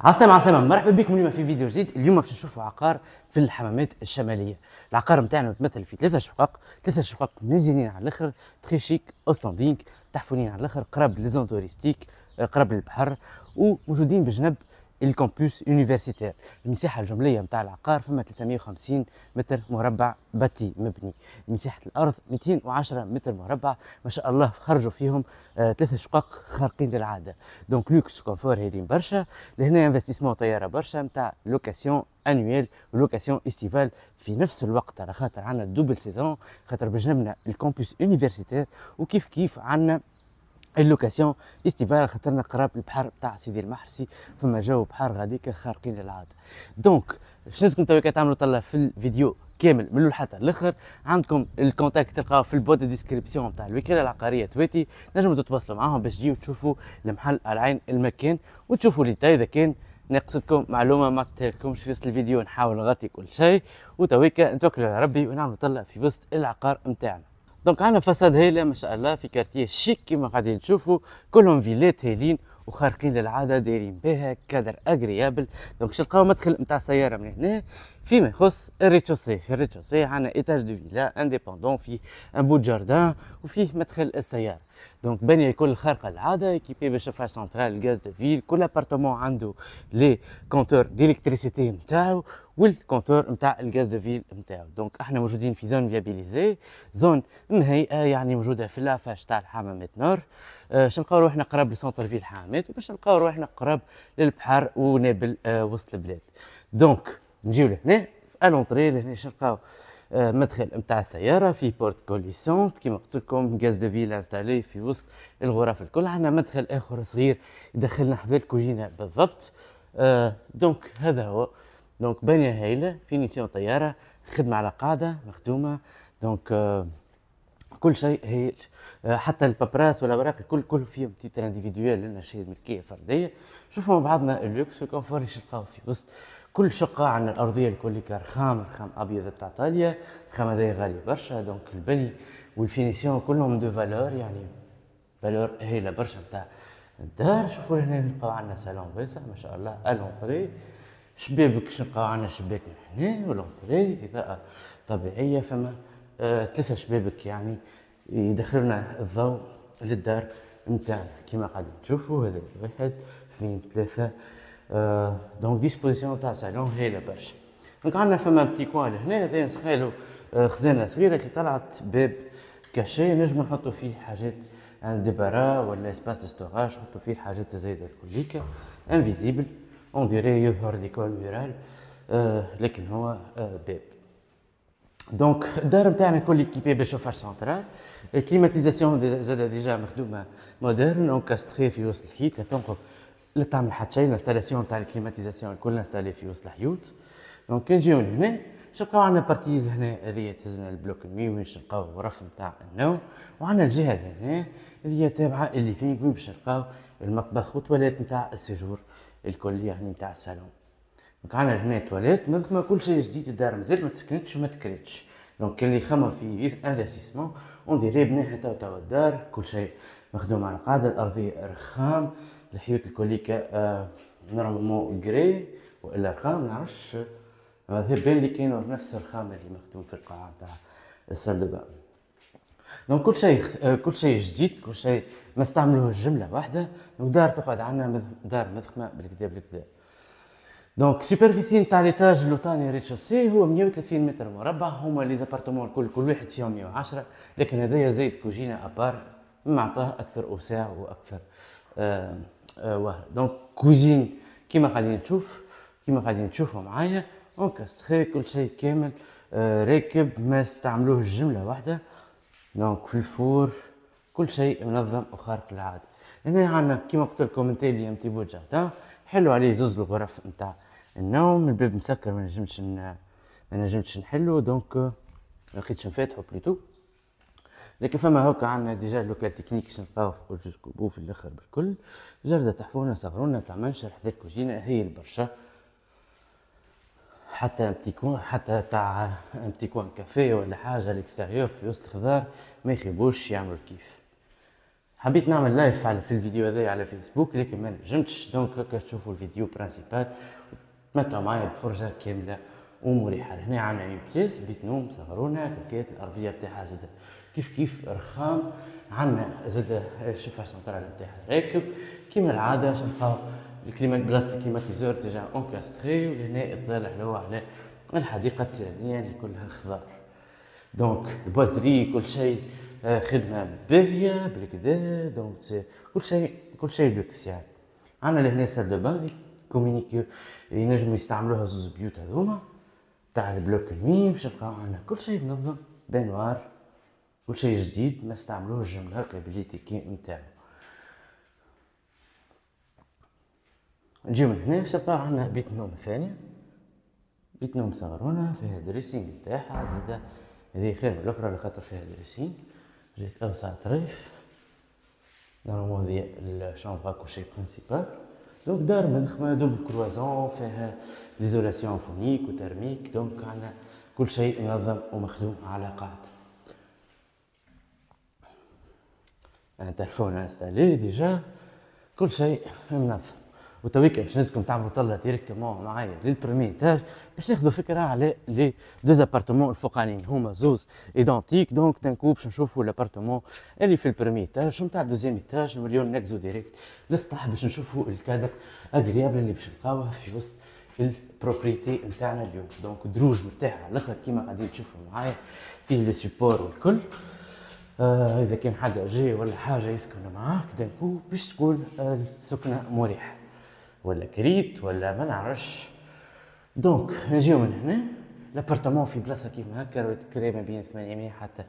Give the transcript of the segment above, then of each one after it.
عسلامة عسلامة مرحبا بكم. اليوم في فيديو جديد. اليوم باش نشوفوا عقار في الحمامات الشمالية. العقار نتاعنا متمثل في ثلاثة شقق ثلاثة شقق مزيانين على الآخر très chic haut standing تحفونين على الآخر قراب les zones touristiques قراب للبحر وموجودين بجنب ال campus universitaire. المساحة الجملية نتاع العقار فما 350 متر مربع bâti مبني. مساحة الأرض 210 متر مربع. ما شاء الله خرجوا فيهم آه شقق خارقين للعادة. donc luxe confort هايلين برشا. لهنا investissement طيارة برشا نتاع location annuelle و location estivale في نفس الوقت على خاطر عندنا double saison خاطر بجنبنا ال campus universitaire. وكيف كيف عندنا ال location estivale خاطرنا قراب البحر تاع سيدي المحرسي فما جو بحر غاديك خارقين للعاده donc باش لازمكم تويكا تعملوا طلع في الفيديو كامل من الأول حتى الآخر عندكم ال contact تلقاوه في ال boîte description تاع الوكالة العقارية تويتي. تنجموا تتواصلوا معاهم باش تجيو تشوفوا المحل على عين المكان وتشوفوا لي إذا كان ناقصتكم معلومة ما تتهلكمش في وسط الفيديو نحاول نغطي كل شيء. وتويكا نتوكلوا على ربي ونعملوا طلع في وسط العقار نتاعنا donc عندنا façade هايله ما شاء الله في quartier chic كيما قاعدين تشوفوا كلهم فيلات هايلين وخارقين للعادة دايرين بها cadre agréable donc تلقاو مدخل نتاع سيارة من هنا. فيما يخص ال rez-de-chaussée في ال rez-de-chaussée عندنا étage de villa indépendant فيه un beau jardin وفيه مدخل السيارة. donc بني الكل خارقة العادة équipé ب chauffage central gaz de ville كل appartement عنده le compteur d'électricité نتاعو وال compteur نتاع ال gaz de ville نتاعو donc إحنا موجودين في zone viabilisée zone مهيئة يعني موجودة في لافاش تاع الحمامات nord. آه نلقاو روحنا قراب ل centre ville حمامات وباش نلقاو روحنا قراب للبحر ونابل آه وسط البلاد. donc نجيو لهنا ال entrée لهنا نلقاو آه مدخل نتاع السيارة في porte coulissante كيما قلت لكم gaz de ville installé في وسط الغرف الكل عندنا مدخل آخر صغير يدخلنا حذا الكوجينة بالضبط آه donc هذا هو donc بانية هايلة finition طيارة خدمة على قاعدة مخدومة donc آه كل شيء هايل حتى ال paperasse والأوراق الكل كل فيهم titre individuel لنا شيء ملكيه فردية. شوفوا مع بعضنا ال luxe و ال confort نلقاو في وسط. كل شقة عندنا الأرضية الكل رخام رخام أبيض بتاع إيطاليا الرخام هذايا غالي برشا donc البني و les finitions كلهم de valeur يعني valeur هايلة برشا بتاع الدار. شوفوا هنا نلقاو عندنا صالون واسع ما شاء الله l'entrée شبابك نلقاو عندنا شباك هنا و l'entrée إضاءة طبيعية فما آه ثلاثة شبابك يعني يدخلنا الضوء للدار نتاعنا. كيما قاعدين تشوفوا هذا واحد اثنين ثلاثة. آه donc disposition تاع سالون هايله برشا donc عندنا فما petit coin لهنا هذا نسخالو خزانه صغيره كي طلعت باب caché نجمو نحطو فيه حاجات un débarras ولا espace de stockage نحطو فيه الحاجات الزايده الكليكا invisible on dirait يظهر décor mural لكن هو باب donc الدار نتاعنا كل équipé ب chauffage central climatisation زاد déjà مخدومه moderne encastré في وسط الحيط لا تنقل لا تعمل حتى شيء ال installation تاع ال climatisation الكل installée في وسط الحيوط. donc كي نجيو هنا نلقاو عندنا partie هنا هذه تهزنا ال bloc nuit وين نلقاو غرف نتاع النوم. وعندنا الجهة هنا هذه تابعة ال living وين باش نلقاو المطبخ وتواليت نتاع ال séjour الكل يعني نتاع الصالون. donc عندنا هنا تواليت مذكمة كل شيء جديد الدار مازال ما تسكنتش وما تكريتش. donc كان اللي يخمم في investissement on dirait بناها توا توا الدار كل شيء مخدوم على قاعدة الأرضية رخام. الحيوط الكوليكا آه normalement grès وإلا رخام نعرفش. هذا بان لي كاينوا نفس الرخام اللي مخدوم في القاعة نتاع ال salle d'eau donc كل شيء آه كل شيء جديد كل شيء ما استعملوه جملة واحدة donc دار تقعد عندنا دار مضخمة بالكدا بالكدا donc superficie نتاع l'étage لوطاني rez-de-chaussée هو 130 متر مربع هما les appartements الكل كل واحد فيهم 110 لكن هذايا زايد كوجينة à part معطاه أكثر أوساع وأكثر آه واه donc cuisine كيما قاعدين تشوف كيما قاعدين تشوفوا معايا encastrée كل شيء كامل. آه راكب ما استعملوه جمله واحدة. دونك في فور كل شيء منظم وخارق العاده هنا عندنا كيما قلت لكم أنت اللي امتي بو جاردان حلو عليه زوز الغرف نتاع النوم الباب مسكر ما نجمش ما نجمش نحلو. دونك لقيتش نفاتحو بليتو لكن فما هوكا عندنا ديجا لوكال تكنيك باش نلقاوه في كل جوج كوبو في الآخر بالكل. جردة تحفونا صغرونا تاع منشر حدا الكوجينة هي البرشا. حتى بتيكون حتى تاع بتيكون كافيه ولا حاجة الاكستيريور في وسط الخضار ما يخيبوش يعملوا الكيف. حبيت نعمل live على في الفيديو هذا على فيسبوك لكن ما نجمتش. donc هكا تشوفوا الفيديو principal تمتعوا معايا بفرجة كاملة ومريحة. هنا عندنا une pièce بيت نوم صغرونا coquette الأرضية بتاعها زاد. كيف كيف رخام عندنا زاد ال chauffage central بتاعها راكب كيما العادة نلقاو ال climat بلاصة ال climatiseur déjà encastré ولهنا إطلال حلوة على الحديقة التيرانية اللي كلها خضار donc ال boiserie كل شيء آه، خدمة باهية بالكدا donc كل شيء كل شيء لوكس يعني. عندنا لهنا salle de bain communiquée ينجموا يستعملوها زوز بيوت هذوما تاع ال bloc nuit باش نلقاو عندنا كل شيء منظم baignoire كل شيء جديد ما استعملوه جمله هكا ب l'étiquette نتاعو. نجيو من هنا شقا عندنا بيت نوم ثاني. بيت نوم صغرونا فيها dressing نتاعها زادا هذه خير من الأخرى لخاطر فيها dressing جيت اوسع طريف normalement هذه ال chambre à coucher principale donc دار مدخمة double cloison فيها l'isolation phonique و thermique donc عندنا كل شيء منظم ومخدوم على قاعدة. تلفون installé déjà؟ كل شيء منظم. وتويك باش نزكم تعملوا طلة directement معايا لل premier étage باش ناخذوا فكرة على les deux appartements الفوقانيين. هما زوز identiques donc donc باش نشوفوا ال appartement اللي في ال premier étage نتاع ال deuxième étage مليون نكزو direct للسطح باش نشوفوا ال cadre agréable اللي باش نلقاوه في وسط ال propriété نتاعنا اليوم. donc دروج مرتاح على الأخر كيما قاعدين تشوفوا معايا. فيه لي سيبور والكل آه إذا كان حدا جاي ولا حاجة يسكن معاك donc باش تكون السكنة مريحة ولا كريت ولا ما نعرفش. donc نجيو من هنا. l'appartement في بلاصة كيف هكا تكري ما بين 800 حتى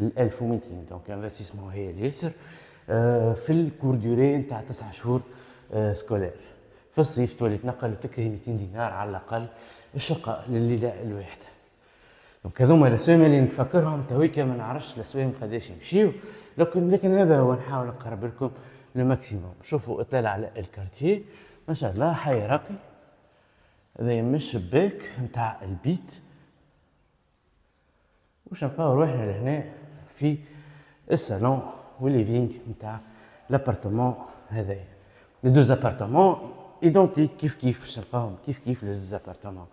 1200 دونك انفستيسمون هي الياسر آه في ال courte durée نتاع تسع شهور آه scolaire في الصيف تولي تنقل وتكري 200 دينار على الأقل الشقة لليلة الواحدة. donc هذوما الاسوام اللي نتفكرهم تويكا ما نعرفش الاسوام قداش يمشيو لكن لكن هذا هو نحاول نقرب لكم le maximum شوفوا اطلع على ال quartier. ما شاء الله حي راقي. هذا يم الشباك نتاع البيت. وش نلقاو روحنا لهنا في الصالون و ال living نتاع l'appartement هذايا. les deux appartements identiques كيف كيف باش نلقاهم؟ كيف كيف les deux appartements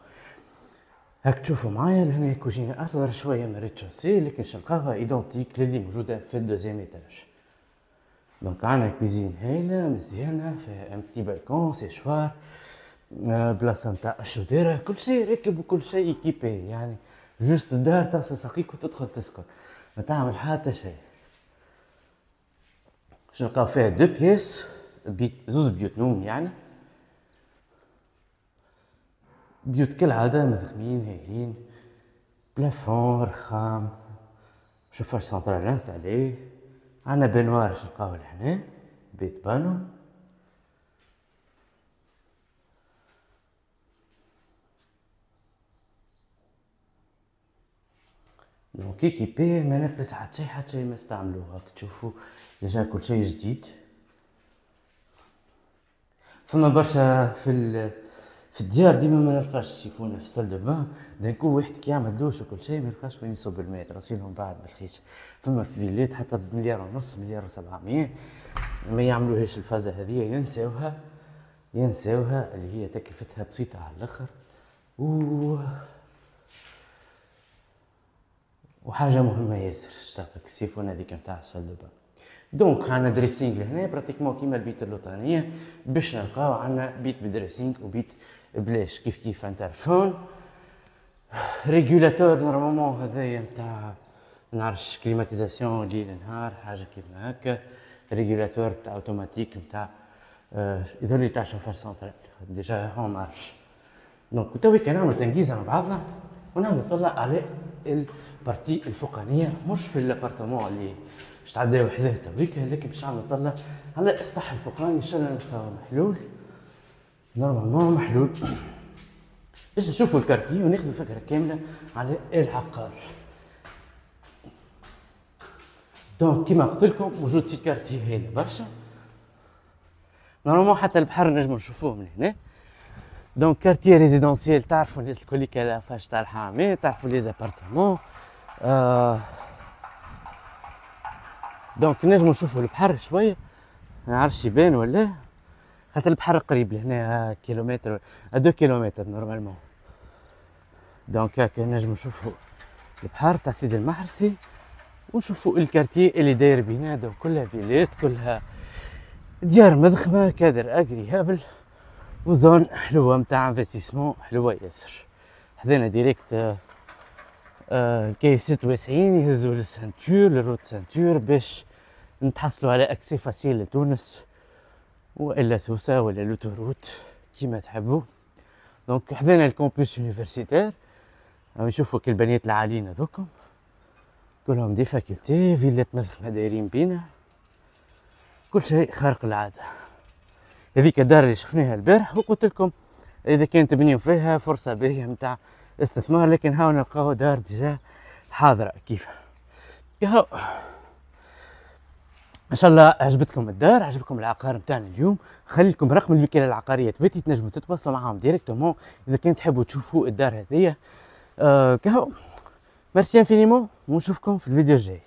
هاك تشوفوا معايا لهنا كوجينة أصغر شوية من rez-de-chaussée لكن نلقاها identique للي موجودة في ال deuxième étage. donc عندنا cuisine هايلة مزيانة فيها un petit balcon séchoir بلاصة نتاع ال chaudière كل شيء راكب وكل شيء équipé يعني juste الدار تغسل ساقيك وتدخل تسكن. ما تعمل حتى شيء. باش نلقاو فيها deux pièces بيت زوز بيوت نوم يعني. بيوت كالعادة مضخمين هايلين. plafond رخام chauffage central installé عندنا baignoire نلقاو لهنا. بيت بانو. donc équipée ما نقص حتى شي حتى شي ما استعملوه هاك تشوفوا déjà كل شيء جديد. فما برشا في في الديار ديما ما نلقاش السيفونه في salle de bain. donc واحد كي يعمل دوش وكل شيء ما يلقاش وين يصب الماء. راسينهم بعد بالخيش فما في فيلات حتى بمليار ونص مليار و700 ما يعملوهاش الفازة هذه ينساوها. ينساوها اللي هي تكلفتها بسيطة على الآخر. و وحاجة مهمة ياسر شافك السيفونه هذيك نتاع salle de bain. donc عندنا dressing لهنا pratiquement كيما البيت اللوطانية. باش نلقاو عندنا بيت ب dressing وبيت بلاش كيف كيف interphone régulateur normalement هذايا نتاع نعرفش climatisation ليل نهار حاجة كيما هكا. régulateur تاع أوتوماتيك نتاع يظهر تاع chauffage central. déjà هون ما عرفش donc توي كنعمل تنجيزه مع بعضنا ونعمل نطلع على ال partie الفوقانية مش في ال appartement اللي باش تعدي وحده تويك لكن باش نعمل نطلع على السطح الفوقاني إن شاء الله نلقاو محلول. normalement محلول. باش نشوفوا ال quartier وناخذوا فكرة كاملة على العقار. donc كيما قلت لكم موجود في quartier هنا برشا. normalement حتى البحر نجمو نشوفوه من هنا. donc quartier résidentiel تعرفوا الناس الكل كلافاش تاع الحامي تعرفوا les appartements آه donc نجمو نشوفو البحر شوية. ما نعرفش يبان ولا؟ خاطر البحر قريب لهنا كيلومتر deux kilomètres normalement. donc هاكا نجمو نشوفو البحر تاع سيدي المحرسي ونشوفو ال quartier اللي داير بيناتهم كلها فيلات كلها ديار مضخمة cadre agréable و zone حلوة متاع investissement حلوة ياسر. حذينا directe آه الكيسات واسعين يهزوا لل ceinture لل route ceinture باش نتحصلوا على accès facile لتونس. وإلا سوسة ولا l'autoroute كيما تحبوا donc حذينا ال campus universitaire. نشوفوا كي البنيات العاليين هذوكم كلهم des facultés فيلات مدرسة دايرين بينا. كل شيء خارق العادة. هذيك الدار اللي شفناها البارح وقلت لكم إذا كان تبنيو فيها فرصة باهية متاع استثمار لكن هاو نلقاو دار déjà حاضرة كيف؟ هاو. ان شاء الله عجبتكم الدار عجبكم العقار نتاعنا اليوم. خلي لكم رقم الوكالة العقارية تباتي تنجموا تتواصلوا معاهم directement. إذا كان تحبوا تشوفوا الدار هذيا آه كهو. merci infiniment ونشوفكم في الفيديو الجاي